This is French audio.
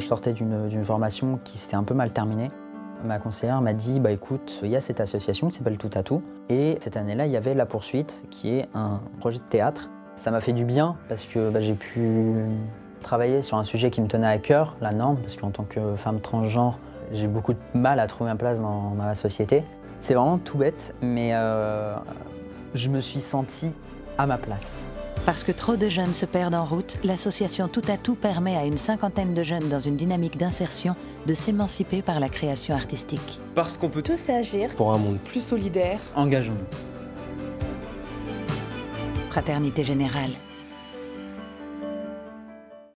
Je sortais d'une formation qui s'était un peu mal terminée. Ma conseillère m'a dit, bah écoute, il y a cette association qui s'appelle Tout à Tout. Et cette année-là, il y avait La Poursuite, qui est un projet de théâtre. Ça m'a fait du bien parce que bah, j'ai pu travailler sur un sujet qui me tenait à cœur, la norme, parce qu'en tant que femme transgenre, j'ai beaucoup de mal à trouver ma place dans, la société. C'est vraiment tout bête, mais euh, je me suis sentie à ma place. Parce que trop de jeunes se perdent en route, l'association Tout à Tout permet à une cinquantaine de jeunes dans une dynamique d'insertion de s'émanciper par la création artistique. Parce qu'on peut tous agir pour un monde plus solidaire. Engageons-nous. Fraternité générale.